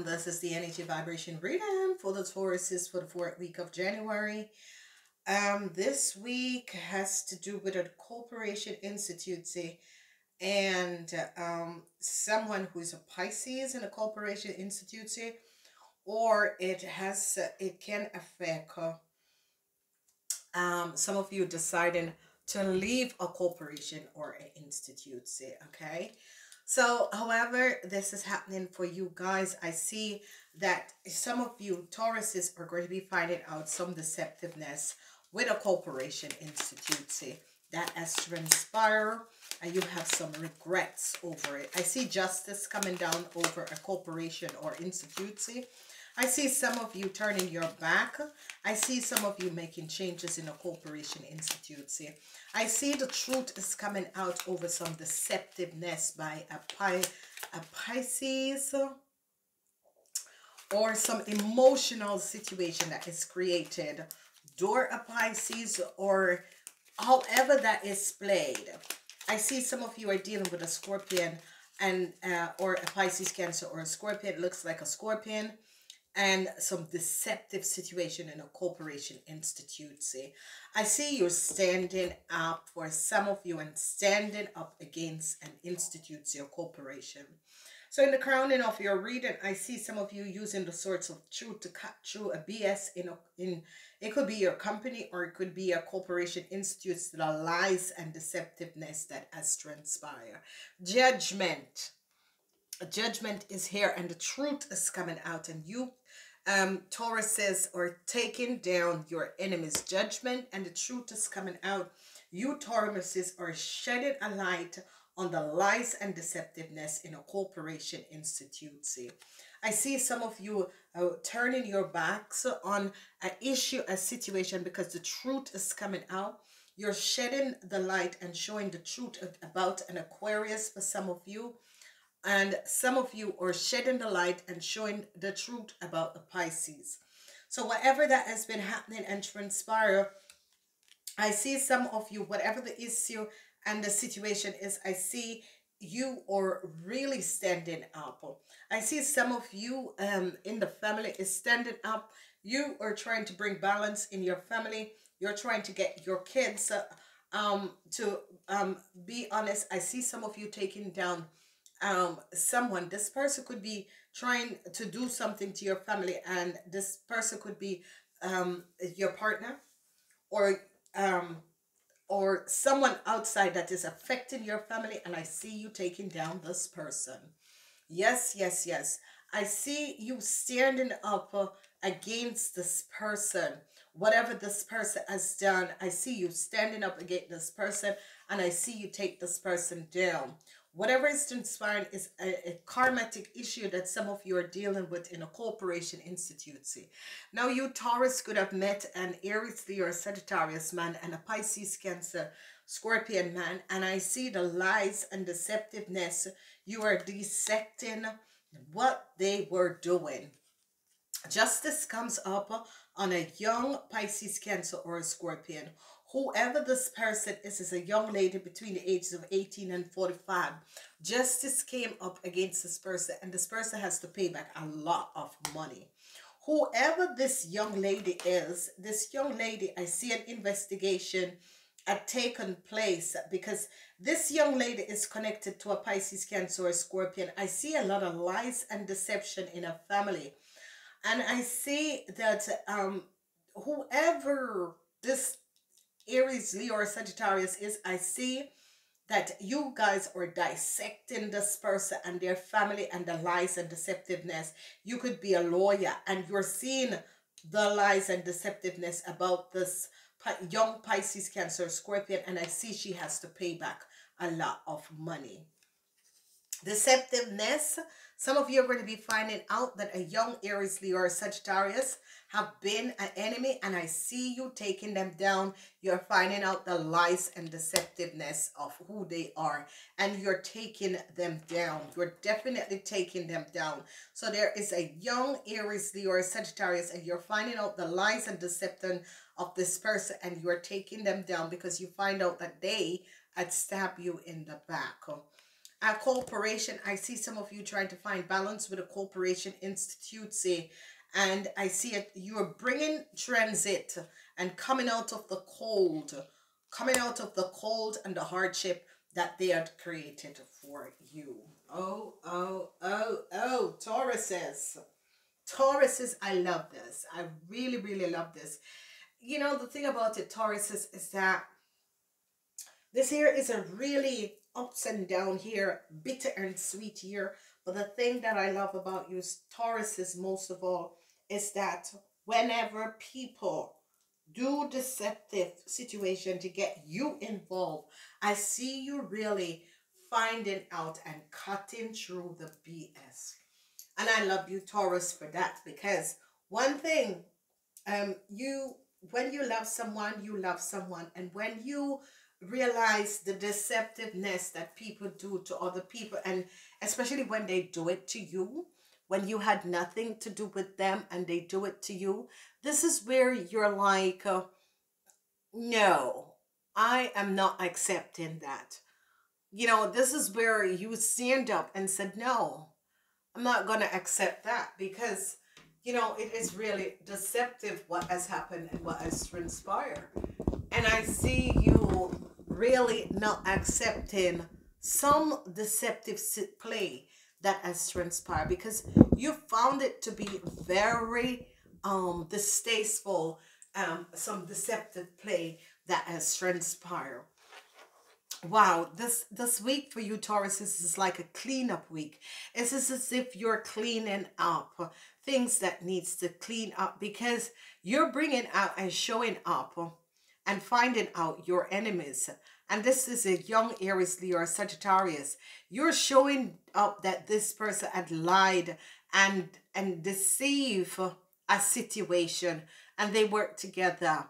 welcome. This is the energy vibration reading for the Tauruses for the fourth week of January. Um, this week has to do with a corporation institute and um, someone who is a Pisces in a corporation institute or it has it can affect um, some of you deciding to leave a corporation or an institute okay so, however, this is happening for you guys. I see that some of you Tauruses are going to be finding out some deceptiveness with a corporation institute See, that has transpired and you have some regrets over it. I see justice coming down over a corporation or institute I see some of you turning your back. I see some of you making changes in a corporation institute. See, I see the truth is coming out over some deceptiveness by a, Pi a Pisces or some emotional situation that is created door a Pisces or however that is played. I see some of you are dealing with a scorpion and uh, or a Pisces Cancer or a scorpion. It looks like a scorpion and some deceptive situation in a corporation institute see. I see you're standing up for some of you and standing up against an institute or corporation. So in the crowning of your reading i see some of you using the sorts of truth to cut through a bs in a, in it could be your company or it could be a corporation institute the lies and deceptiveness that has transpired. Judgment judgment is here and the truth is coming out and you. Um tauruses are taking down your enemy's judgment and the truth is coming out. You tauruses are shedding a light on the lies and deceptiveness in a corporation institute. See i see some of you uh, turning your backs on an issue a situation because the truth is coming out. You're shedding the light and showing the truth about an aquarius for some of you and some of you are shedding the light and showing the truth about the Pisces. So whatever that has been happening and transpire, I see some of you, whatever the issue and the situation is, I see you are really standing up. I see some of you um, in the family is standing up. You are trying to bring balance in your family. You're trying to get your kids uh, um, to um, be honest. I see some of you taking down um someone this person could be trying to do something to your family and this person could be um your partner or um or someone outside that is affecting your family and i see you taking down this person. Yes yes yes. I see you standing up uh, against this person. Whatever this person has done i see you standing up against this person and i see you take this person down Whatever is transpiring is a, a karmatic issue that some of you are dealing with in a corporation institute. Now you Taurus could have met an Aries, Leo, or Sagittarius man and a Pisces, Cancer, Scorpion man. And I see the lies and deceptiveness. You are dissecting what they were doing. Justice comes up on a young Pisces, Cancer, or a Scorpion whoever this person is, is a young lady between the ages of 18 and 45. Justice came up against this person and this person has to pay back a lot of money. Whoever this young lady is, this young lady, I see an investigation had taken place because this young lady is connected to a Pisces, Cancer, or Scorpion. I see a lot of lies and deception in a family. And I see that um, whoever this Aries, Leo, or Sagittarius is I see that you guys are dissecting this person and their family and the lies and deceptiveness. You could be a lawyer and you're seeing the lies and deceptiveness about this young Pisces, Cancer, Scorpion, and I see she has to pay back a lot of money. Deceptiveness. Some of you are going to be finding out that a young Aries, Leo, or Sagittarius have been an enemy and I see you taking them down. You're finding out the lies and deceptiveness of who they are and you're taking them down. You're definitely taking them down. So there is a young Aries, Leo, or Sagittarius and you're finding out the lies and deception of this person and you're taking them down because you find out that they had stabbed you in the back. A corporation, I see some of you trying to find balance with a corporation institute, say, and I see it, you're bringing transit and coming out of the cold, coming out of the cold and the hardship that they had created for you. Oh, oh, oh, oh, Tauruses. Tauruses, I love this. I really, really love this. You know, the thing about it, Tauruses, is that this here is a really ups and down here, bitter and sweet here. But the thing that I love about you, Tauruses, most of all, is that whenever people do deceptive situation to get you involved, I see you really finding out and cutting through the BS. And I love you, Taurus, for that because one thing, um, you when you love someone, you love someone, and when you realize the deceptiveness that people do to other people, and especially when they do it to you, when you had nothing to do with them and they do it to you, this is where you're like, uh, no, I am not accepting that. You know, this is where you stand up and said, no, I'm not going to accept that because, you know, it is really deceptive what has happened and what has transpired. And I see you really not accepting some deceptive play that has transpired because you found it to be very um distasteful um some deceptive play that has transpired. Wow this this week for you taurus is like a cleanup week. It's as if you're cleaning up things that needs to clean up because you're bringing out and showing up and finding out your enemies. And this is a young Aries, Leo, or Sagittarius, you're showing up that this person had lied and and deceive a situation and they work together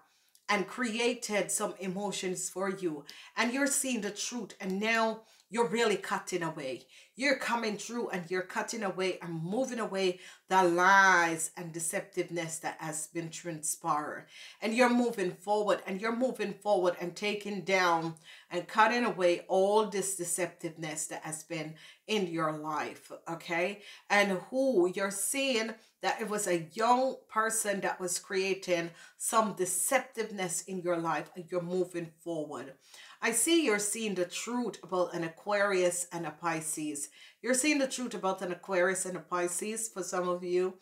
and created some emotions for you. And you're seeing the truth and now you're really cutting away. You're coming through and you're cutting away and moving away the lies and deceptiveness that has been transpired. And you're moving forward and you're moving forward and taking down and cutting away all this deceptiveness that has been in your life. Okay. And who you're seeing that it was a young person that was creating some deceptiveness in your life and you're moving forward. I see you're seeing the truth about an Aquarius and a Pisces. You're seeing the truth about an Aquarius and a Pisces for some of you.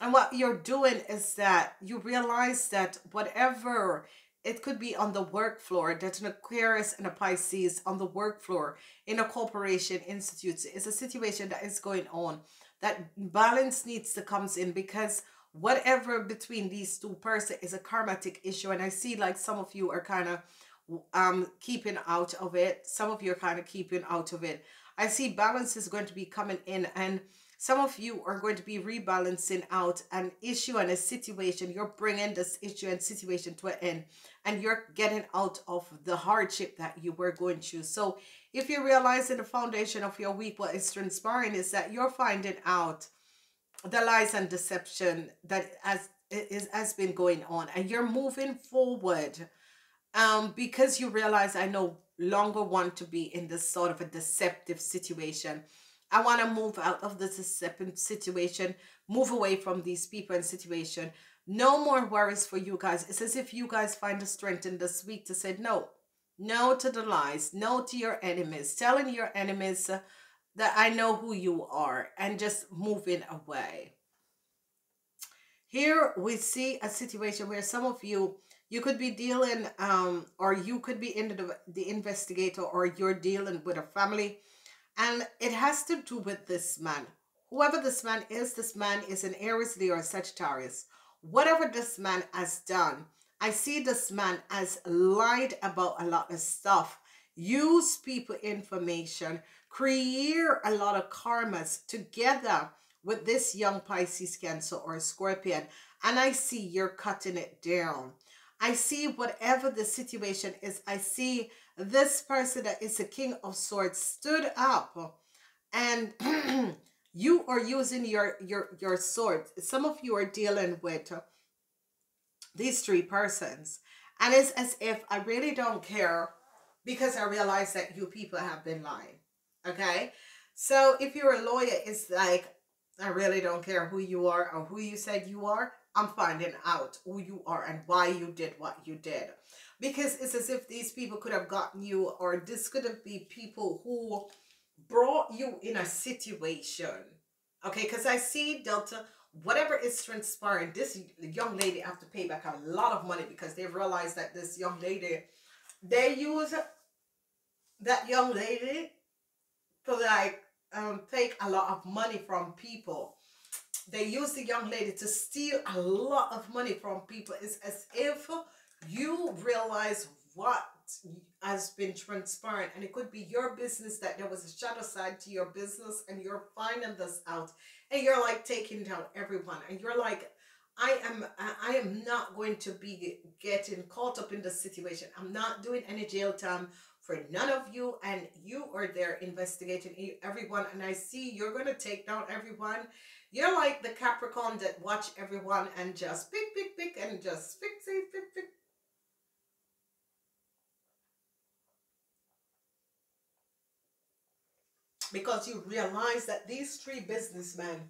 And what you're doing is that you realize that whatever it could be on the work floor that an Aquarius and a Pisces on the work floor in a corporation institute is a situation that is going on that balance needs to comes in because whatever between these two person is a karmatic issue and I see like some of you are kind of um keeping out of it. Some of you are kind of keeping out of it. I see balance is going to be coming in and some of you are going to be rebalancing out an issue and a situation. You're bringing this issue and situation to an end and you're getting out of the hardship that you were going through. So if you realize in the foundation of your week what is transpiring is that you're finding out the lies and deception that has is has been going on and you're moving forward um, because you realize I no longer want to be in this sort of a deceptive situation. I want to move out of this deceptive situation, move away from these people and situation. No more worries for you guys. It's as if you guys find the strength in this week to say no. No to the lies. No to your enemies. Telling your enemies that I know who you are and just moving away. Here we see a situation where some of you you could be dealing um or you could be into the, the investigator or you're dealing with a family and it has to do with this man. Whoever this man is this man is an aries leo or sagittarius. Whatever this man has done i see this man as lied about a lot of stuff. Use people information create a lot of karmas together with this young pisces cancer or scorpion and i see you're cutting it down I see whatever the situation is, I see this person that is a king of swords stood up and you are using your your your sword. Some of you are dealing with these three persons. And it's as if I really don't care because I realize that you people have been lying. Okay. So if you're a lawyer, it's like, I really don't care who you are or who you said you are. I'm finding out who you are and why you did what you did. Because it's as if these people could have gotten you or this could have been people who brought you in a situation. Okay, because I see Delta, whatever is transpiring, this young lady have to pay back a lot of money because they realized that this young lady, they use that young lady to like um, take a lot of money from people. They use the young lady to steal a lot of money from people. It's as if you realize what has been transparent and it could be your business that there was a shadow side to your business and you're finding this out and you're like taking down everyone and you're like I am I am not going to be getting caught up in the situation. I'm not doing any jail time for none of you and you are there investigating everyone and I see you're going to take down everyone. You're like the Capricorn that watch everyone and just pick, pick, pick and just pick, pick, pick, pick. Because you realize that these three businessmen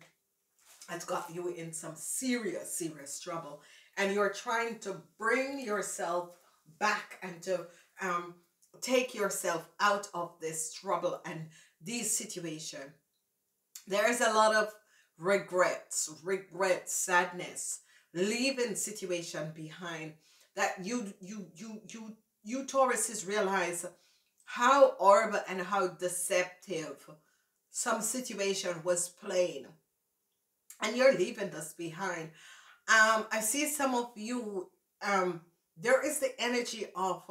has got you in some serious, serious trouble. And you're trying to bring yourself back and to um, take yourself out of this trouble and this situation. There's a lot of regrets, regret, sadness, leaving situation behind that you you you you you Tauruses realize how horrible and how deceptive some situation was playing and you're leaving this behind. Um i see some of you um there is the energy of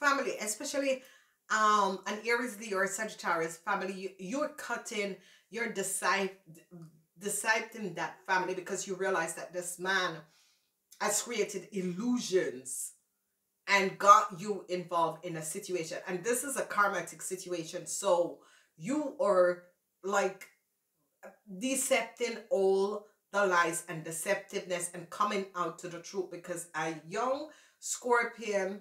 family, especially um an Aries Leo or Sagittarius family, you, you're cutting, you're deciding that family because you realize that this man has created illusions and got you involved in a situation. And this is a karmatic situation. So you are like decepting all the lies and deceptiveness and coming out to the truth because a young scorpion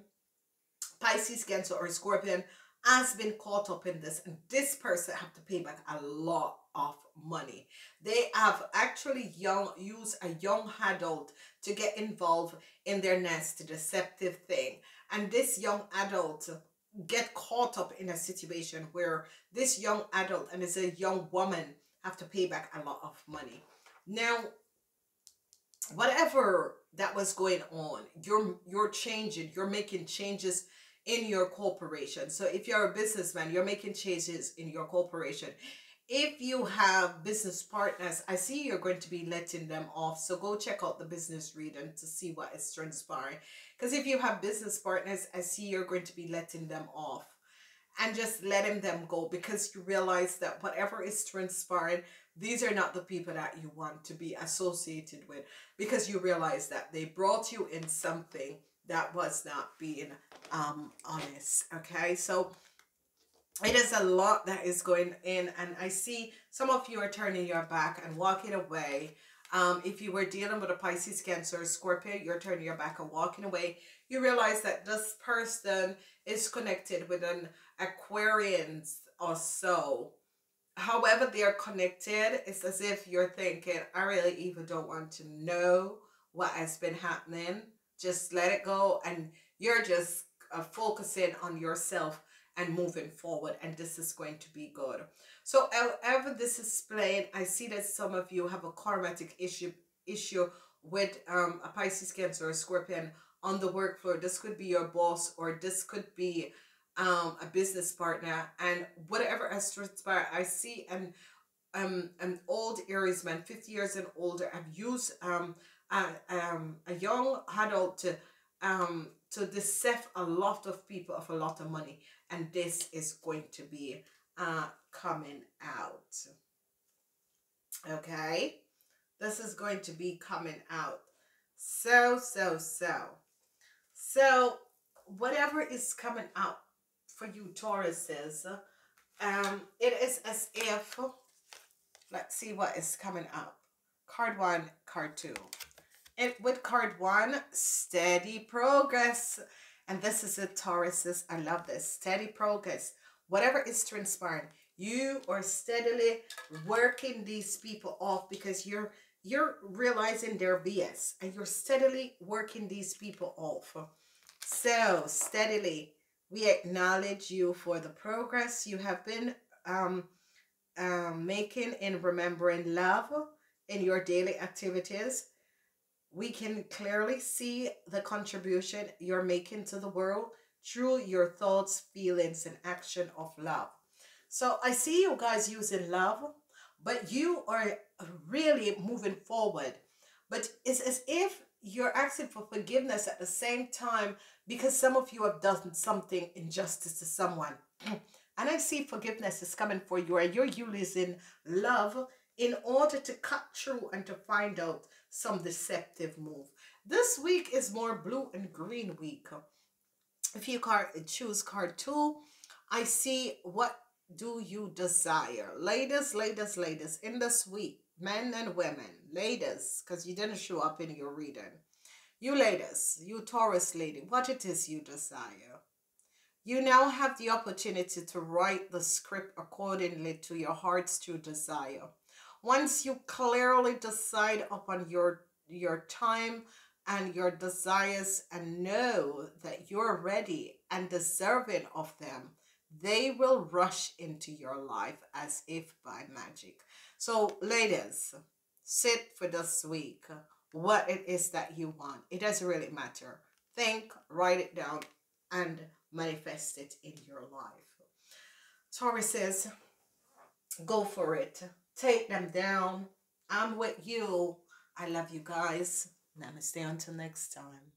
Pisces, Cancer, or Scorpion has been caught up in this and this person have to pay back a lot of money. They have actually young used a young adult to get involved in their nest deceptive thing. And this young adult get caught up in a situation where this young adult and it's a young woman have to pay back a lot of money. Now, whatever that was going on, you're you're changing, you're making changes in your corporation. So if you're a businessman, you're making changes in your corporation. If you have business partners, I see you're going to be letting them off. So go check out the business reading to see what is transpiring. Because if you have business partners, I see you're going to be letting them off and just letting them go because you realize that whatever is transpiring, these are not the people that you want to be associated with because you realize that they brought you in something that was not being um honest okay? So it is a lot that is going in and i see some of you are turning your back and walking away. Um if you were dealing with a pisces cancer scorpio you're turning your back and walking away. You realize that this person is connected with an aquarian or so. However they're connected it's as if you're thinking i really even don't want to know what has been happening just let it go and you're just uh, focusing on yourself and moving forward and this is going to be good. So however this is playing i see that some of you have a karmatic issue issue with um, a pisces cancer or scorpion on the work floor. This could be your boss or this could be um, a business partner and whatever has transpired i see an um an old aries man 50 years and older have used um a, um, a young adult to um to deceive a lot of people of a lot of money. And this is going to be uh coming out. Okay? This is going to be coming out. So so so. So whatever is coming out for you Tauruses um it is as if let's see what is coming up card one card two and with card one, steady progress. And this is it, Tauruses. I love this. Steady progress. whatever is transpiring, you are steadily working these people off because you're you're realizing their BS and you're steadily working these people off. So steadily, we acknowledge you for the progress you have been um, um, making in remembering love in your daily activities. We can clearly see the contribution you're making to the world through your thoughts, feelings, and action of love. So I see you guys using love, but you are really moving forward. But it's as if you're asking for forgiveness at the same time because some of you have done something injustice to someone. And I see forgiveness is coming for you, and you're using love in order to cut through and to find out some deceptive move. This week is more blue and green week. If you card, choose card two, I see what do you desire? Ladies, ladies, ladies, in this week, men and women, ladies, because you didn't show up in your reading. You ladies, you Taurus lady, what it is you desire. You now have the opportunity to write the script accordingly to your heart's true desire. Once you clearly decide upon your your time and your desires and know that you're ready and deserving of them, they will rush into your life as if by magic. So, ladies, sit for this week what it is that you want. It doesn't really matter. Think, write it down, and manifest it in your life. Taurus says, go for it. Take them down. I'm with you. I love you guys. Namaste until next time.